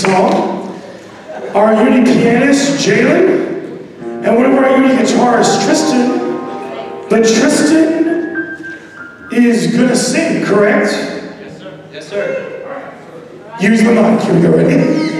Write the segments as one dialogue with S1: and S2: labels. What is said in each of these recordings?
S1: song. Our unit pianist, Jalen, and one of our unit guitarists, Tristan. But Tristan is gonna sing, correct?
S2: Yes, sir. Yes, sir.
S1: Use the mic, here we go, ready?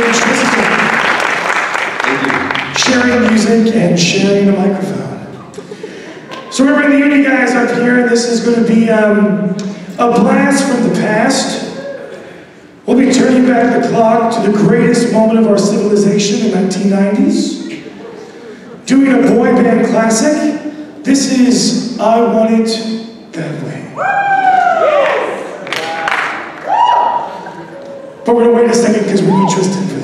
S1: George Christopher. Sharing music and sharing the microphone. So remember the Uni guys up here, this is going to be um, a blast from the past. We'll be turning back the clock to the greatest moment of our civilization, the 1990s. Doing a boy band classic, this is I Want It That Way. But we're going to wait a second because we need Tristan for